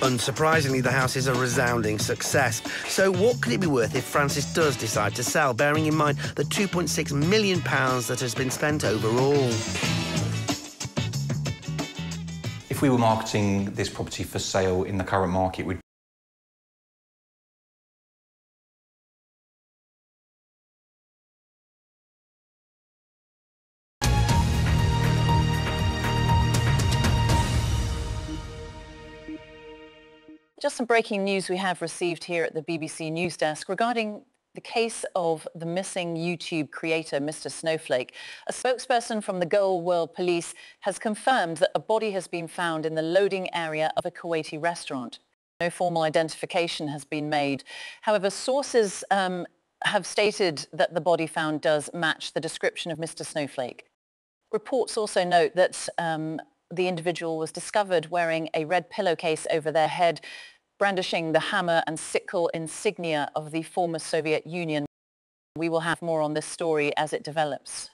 Unsurprisingly, the house is a resounding success. So what could it be worth if Francis does decide to sell, bearing in mind the £2.6 million that has been spent overall? If we were marketing this property for sale in the current market, we'd Just some breaking news we have received here at the BBC News Desk regarding the case of the missing YouTube creator, Mr. Snowflake. A spokesperson from the Gorl World Police has confirmed that a body has been found in the loading area of a Kuwaiti restaurant. No formal identification has been made. However, sources um, have stated that the body found does match the description of Mr. Snowflake. Reports also note that um, the individual was discovered wearing a red pillowcase over their head, brandishing the hammer and sickle insignia of the former Soviet Union. We will have more on this story as it develops.